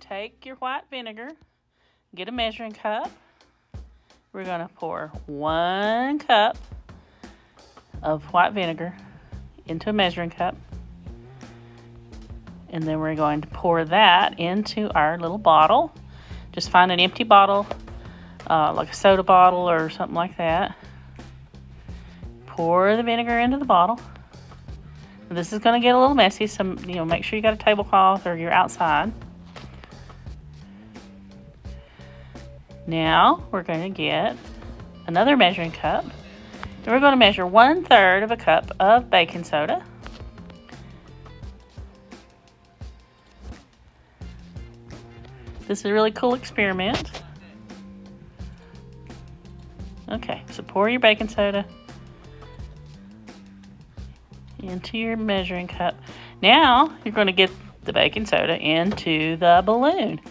take your white vinegar, get a measuring cup. We're going to pour one cup of white vinegar into a measuring cup. And then we're going to pour that into our little bottle. Just find an empty bottle, uh, like a soda bottle or something like that. Pour the vinegar into the bottle. This is going to get a little messy, so you know, make sure you got a tablecloth or you're outside. Now we're going to get another measuring cup. And we're going to measure one third of a cup of baking soda. This is a really cool experiment. Okay, so pour your baking soda into your measuring cup. Now you're going to get the baking soda into the balloon,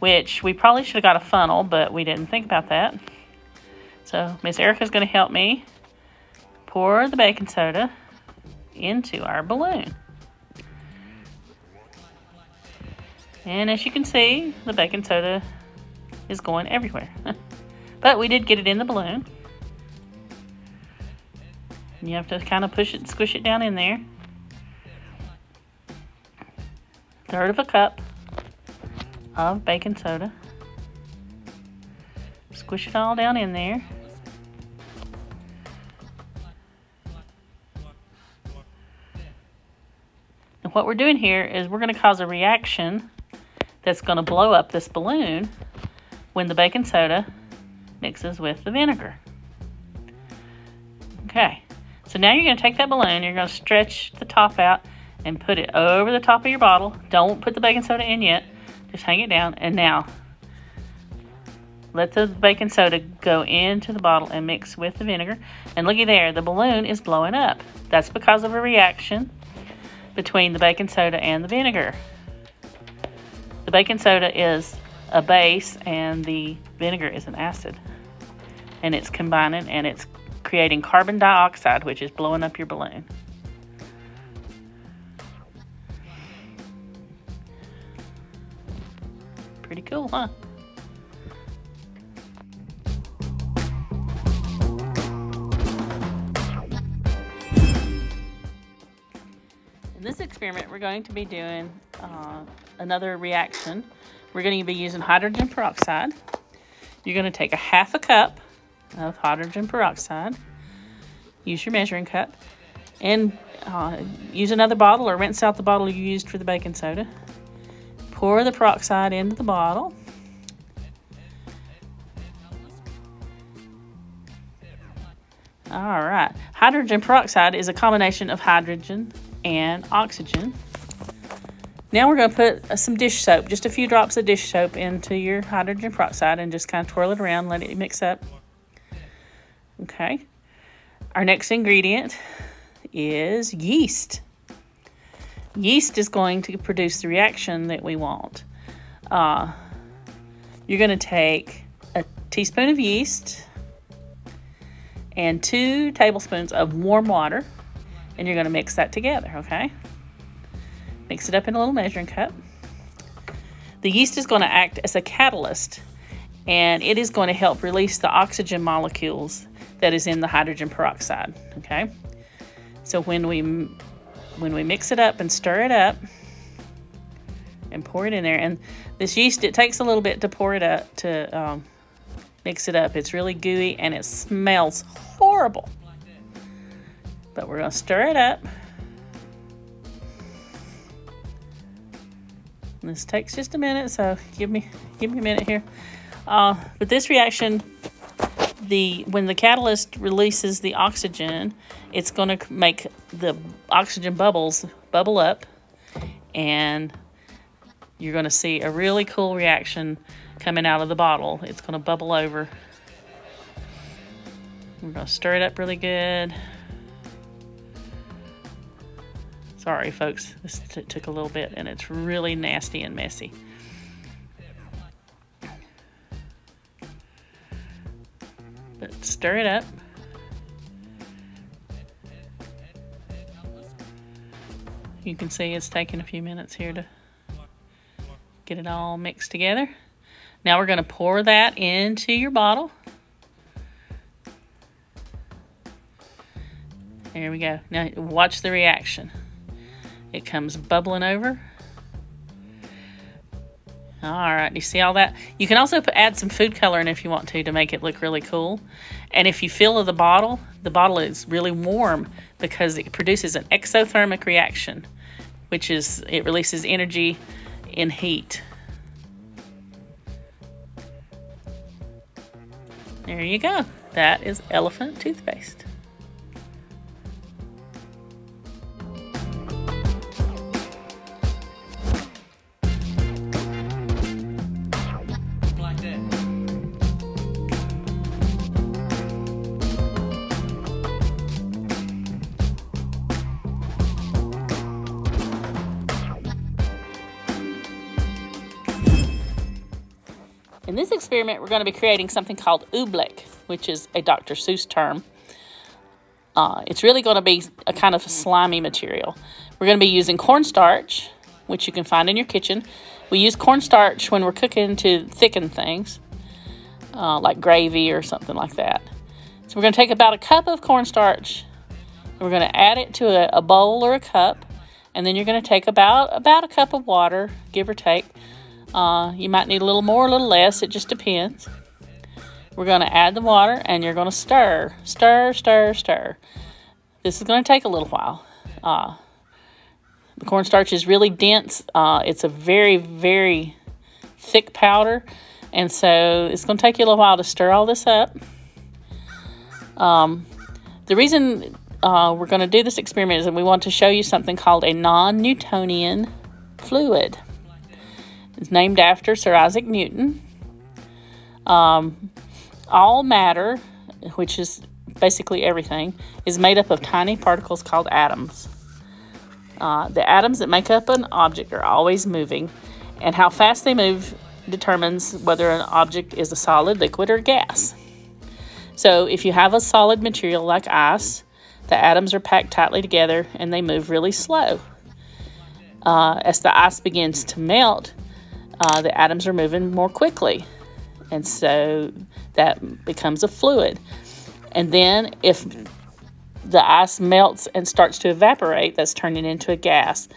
which we probably should have got a funnel, but we didn't think about that. So Miss Erica's going to help me pour the baking soda into our balloon. And as you can see, the baking soda is going everywhere. but we did get it in the balloon. And you have to kind of push it, squish it down in there. Third of a cup of baking soda. Squish it all down in there. And what we're doing here is we're going to cause a reaction that's going to blow up this balloon when the baking soda mixes with the vinegar. Okay. So now you're going to take that balloon, you're going to stretch the top out and put it over the top of your bottle. Don't put the baking soda in yet. Just hang it down. And now, let the baking soda go into the bottle and mix with the vinegar. And looky there, the balloon is blowing up. That's because of a reaction between the baking soda and the vinegar. The baking soda is a base and the vinegar is an acid. And it's combining and it's creating carbon dioxide, which is blowing up your balloon. Huh? In this experiment, we're going to be doing uh, another reaction. We're going to be using hydrogen peroxide. You're going to take a half a cup of hydrogen peroxide. Use your measuring cup and uh, use another bottle or rinse out the bottle you used for the baking soda. Pour the peroxide into the bottle. All right. Hydrogen peroxide is a combination of hydrogen and oxygen. Now we're going to put some dish soap, just a few drops of dish soap into your hydrogen peroxide and just kind of twirl it around, let it mix up. Okay. Our next ingredient is yeast. Yeast is going to produce the reaction that we want. Uh, you're going to take a teaspoon of yeast and two tablespoons of warm water, and you're going to mix that together, okay? Mix it up in a little measuring cup. The yeast is going to act as a catalyst, and it is going to help release the oxygen molecules that is in the hydrogen peroxide, okay? So when we when we mix it up and stir it up and pour it in there, and this yeast, it takes a little bit to pour it up, to um, mix it up. It's really gooey and it smells horrible. But we're gonna stir it up. And this takes just a minute, so give me give me a minute here. Uh, but this reaction the when the catalyst releases the oxygen, it's going to make the oxygen bubbles bubble up, and you're going to see a really cool reaction coming out of the bottle. It's going to bubble over. We're going to stir it up really good. Sorry, folks, this took a little bit, and it's really nasty and messy. Stir it up. You can see it's taking a few minutes here to Get it all mixed together. Now we're going to pour that into your bottle. There we go. Now watch the reaction. It comes bubbling over. All right, you see all that? You can also add some food coloring if you want to to make it look really cool. And if you fill the bottle, the bottle is really warm because it produces an exothermic reaction, which is it releases energy in heat. There you go. That is elephant toothpaste. In this experiment, we're going to be creating something called oobleck, which is a Dr. Seuss term. Uh, it's really going to be a kind of slimy material. We're going to be using cornstarch, which you can find in your kitchen. We use cornstarch when we're cooking to thicken things, uh, like gravy or something like that. So we're going to take about a cup of cornstarch, and we're going to add it to a, a bowl or a cup, and then you're going to take about about a cup of water, give or take, uh, you might need a little more, a little less. It just depends. We're going to add the water and you're going to stir, stir, stir, stir. This is going to take a little while. Uh, the cornstarch is really dense. Uh, it's a very, very thick powder. And so it's going to take you a little while to stir all this up. Um, the reason uh, we're going to do this experiment is that we want to show you something called a non-Newtonian fluid. It's named after Sir Isaac Newton. Um, all matter, which is basically everything, is made up of tiny particles called atoms. Uh, the atoms that make up an object are always moving, and how fast they move determines whether an object is a solid, liquid, or gas. So, if you have a solid material like ice, the atoms are packed tightly together and they move really slow. Uh, as the ice begins to melt, uh, the atoms are moving more quickly. And so that becomes a fluid. And then if the ice melts and starts to evaporate, that's turning into a gas.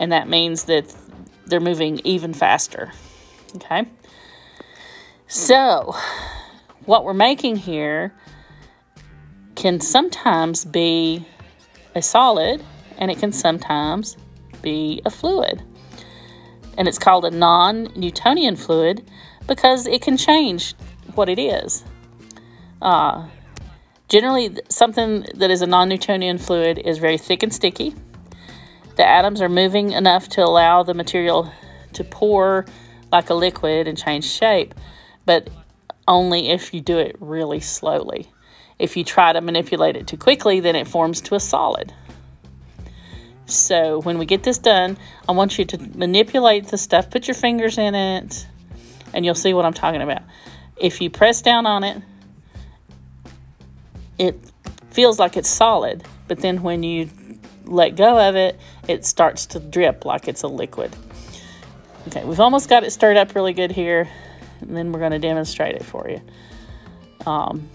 And that means that they're moving even faster. Okay? So, what we're making here can sometimes be a solid and it can sometimes be a fluid and it's called a non Newtonian fluid because it can change what it is. Uh, generally, something that is a non Newtonian fluid is very thick and sticky. The atoms are moving enough to allow the material to pour like a liquid and change shape, but only if you do it really slowly. If you try to manipulate it too quickly, then it forms to a solid. So when we get this done, I want you to manipulate the stuff, put your fingers in it, and you'll see what I'm talking about. If you press down on it, it feels like it's solid, but then when you let go of it, it starts to drip like it's a liquid. Okay, we've almost got it stirred up really good here, and then we're going to demonstrate it for you. Um,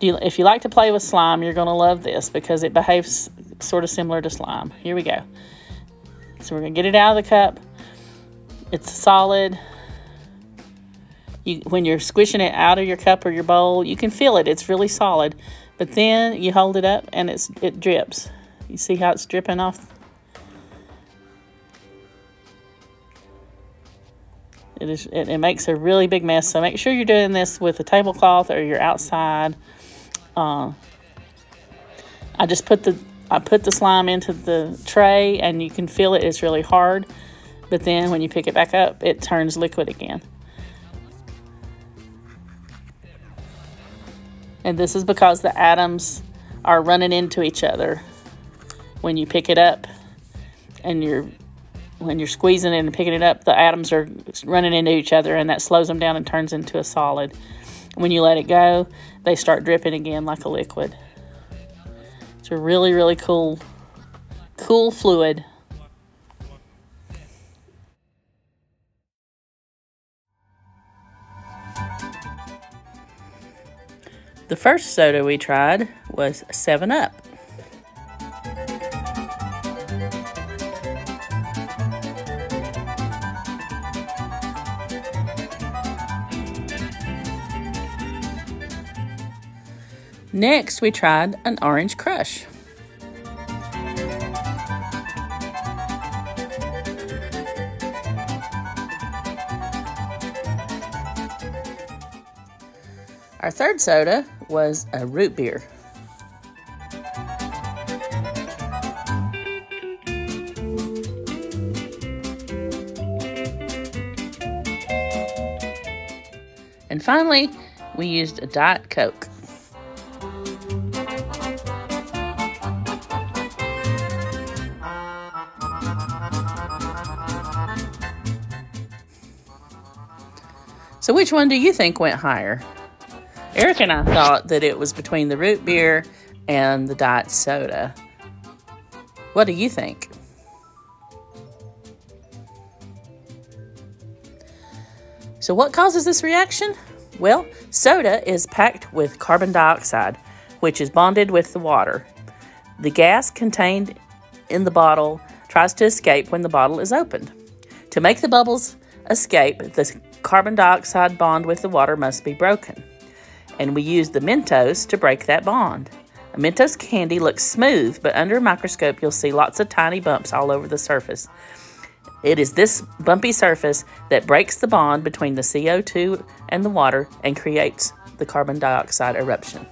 you, if you like to play with slime, you're going to love this because it behaves sort of similar to slime. Here we go. So we're going to get it out of the cup. It's solid. You, when you're squishing it out of your cup or your bowl, you can feel it. It's really solid. But then you hold it up and it's it drips. You see how it's dripping off? It, is, it, it makes a really big mess. So make sure you're doing this with a tablecloth or you're outside. Uh, I just put the I put the slime into the tray and you can feel it. It's really hard. But then when you pick it back up, it turns liquid again. And this is because the atoms are running into each other when you pick it up and you're when you're squeezing it and picking it up, the atoms are running into each other and that slows them down and turns into a solid. When you let it go, they start dripping again like a liquid. It's a really, really cool, cool fluid. The first soda we tried was 7 Up. Next, we tried an orange crush. Our third soda was a root beer. And finally, we used a Diet Coke. So which one do you think went higher? Eric and I thought that it was between the root beer and the diet soda. What do you think? So, what causes this reaction? Well, soda is packed with carbon dioxide, which is bonded with the water. The gas contained in the bottle tries to escape when the bottle is opened. To make the bubbles escape, the carbon dioxide bond with the water must be broken and we use the Mentos to break that bond. A Mentos candy looks smooth, but under a microscope you'll see lots of tiny bumps all over the surface. It is this bumpy surface that breaks the bond between the CO2 and the water and creates the carbon dioxide eruption.